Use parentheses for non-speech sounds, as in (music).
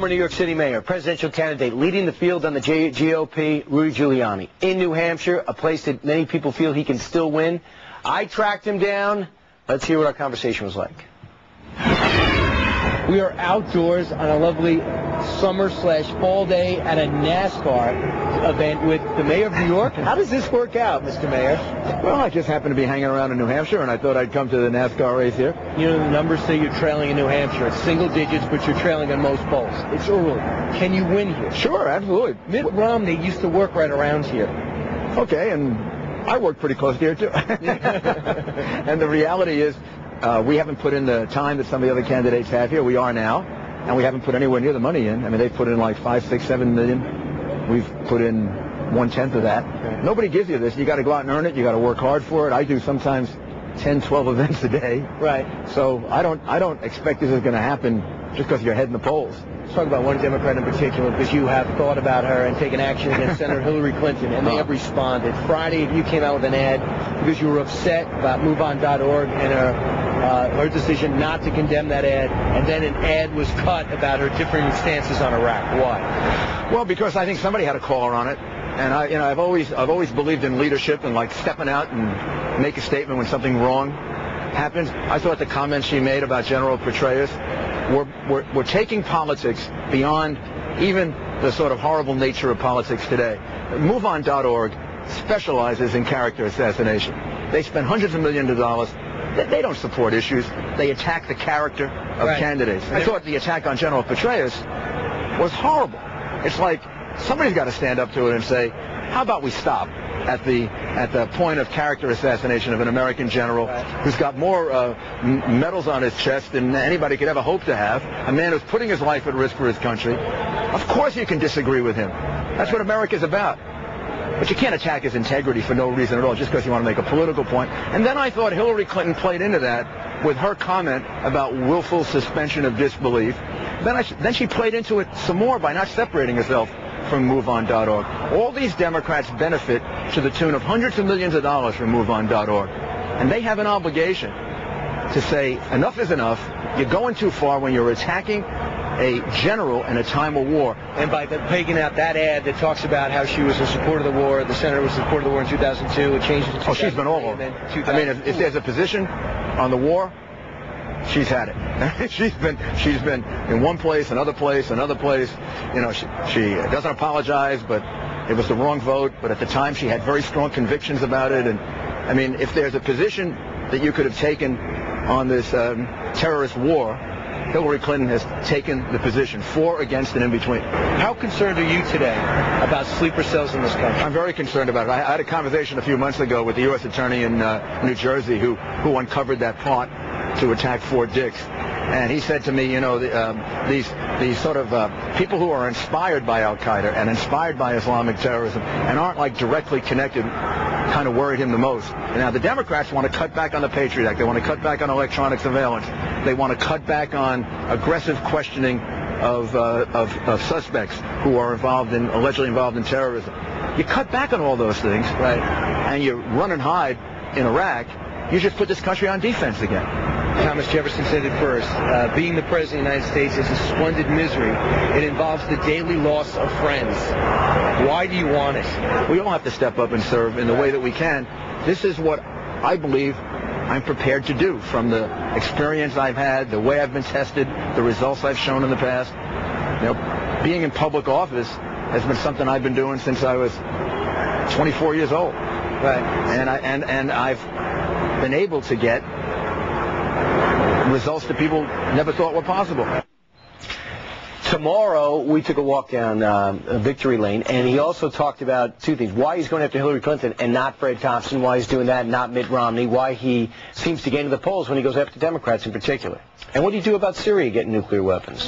former New York City mayor, presidential candidate, leading the field on the GOP, Rudy Giuliani. In New Hampshire, a place that many people feel he can still win. I tracked him down. Let's hear what our conversation was like. We are outdoors on a lovely summer slash fall day at a NASCAR event with the mayor of New York. How does this work out, Mr. Mayor? Well, I just happened to be hanging around in New Hampshire, and I thought I'd come to the NASCAR race here. You know, the numbers say you're trailing in New Hampshire. It's single digits, but you're trailing on most polls. It's early. Can you win here? Sure, absolutely. Mitt Romney used to work right around here. Okay, and I work pretty close here, too. (laughs) and the reality is, uh, we haven't put in the time that some of the other candidates have here. We are now, and we haven't put anywhere near the money in. I mean, they've put in like five, six, seven million. We've put in one-tenth of that. Okay. Nobody gives you this. You got to go out and earn it. You got to work hard for it. I do sometimes 10, 12 events a day. Right. So I don't, I don't expect this is going to happen just because you're heading the polls. Let's talk about one Democrat in particular, because you have thought about her and taken action against (laughs) Senator Hillary Clinton, and they have uh-huh. responded. Friday, you came out with an ad because you were upset about MoveOn.org and her uh, her decision not to condemn that ad, and then an ad was cut about her differing stances on Iraq. Why? Well, because I think somebody had a caller on it, and I, you know, I've always, I've always believed in leadership and like stepping out and make a statement when something wrong happens. I thought the comments she made about General Petraeus were, were, were taking politics beyond even the sort of horrible nature of politics today. MoveOn.org specializes in character assassination. They spend hundreds of millions of dollars they don't support issues. They attack the character of right. candidates. I thought the attack on General Petraeus was horrible. It's like somebody's got to stand up to it and say, how about we stop at the at the point of character assassination of an American general right. who's got more uh, medals on his chest than anybody could ever hope to have, a man who's putting his life at risk for his country. Of course you can disagree with him. That's what America's about. But you can't attack his integrity for no reason at all, just because you want to make a political point. And then I thought Hillary Clinton played into that with her comment about willful suspension of disbelief. Then, I, then she played into it some more by not separating herself from MoveOn.org. All these Democrats benefit to the tune of hundreds of millions of dollars from MoveOn.org. And they have an obligation to say enough is enough. You're going too far when you're attacking a general in a time of war. And by the, taking out that ad that talks about how she was in support of the war, the senator was in support of the war in 2002, it changed Oh, she's been all over. I mean, if, if there's a position on the war, she's had it. (laughs) she's been she's been in one place, another place, another place. You know, she, she doesn't apologize, but it was the wrong vote. But at the time, she had very strong convictions about it. And I mean, if there's a position that you could have taken on this um, terrorist war, Hillary Clinton has taken the position, for, against, and in between. How concerned are you today about sleeper cells in this country? I'm very concerned about it. I had a conversation a few months ago with the U.S. Attorney in uh, New Jersey who, who uncovered that plot to attack Fort Dix. And he said to me, you know, the, um, these these sort of uh, people who are inspired by Al Qaeda and inspired by Islamic terrorism and aren't like directly connected kind of worried him the most. Now, the Democrats want to cut back on the Patriot Act. They want to cut back on electronic surveillance. They want to cut back on aggressive questioning of, uh, of, of, suspects who are involved in, allegedly involved in terrorism. You cut back on all those things, right, and you run and hide in Iraq, you just put this country on defense again. Thomas Jefferson said it first. Uh, being the President of the United States is a splendid misery. It involves the daily loss of friends. Why do you want it? We all have to step up and serve in the way that we can. This is what I believe I'm prepared to do from the experience I've had, the way I've been tested, the results I've shown in the past. You know, being in public office has been something I've been doing since I was 24 years old. Right. And I and and I've been able to get results that people never thought were possible. Tomorrow, we took a walk down uh, Victory Lane, and he also talked about two things. Why he's going after Hillary Clinton and not Fred Thompson, why he's doing that, not Mitt Romney, why he seems to get into the polls when he goes after Democrats in particular. And what do you do about Syria getting nuclear weapons?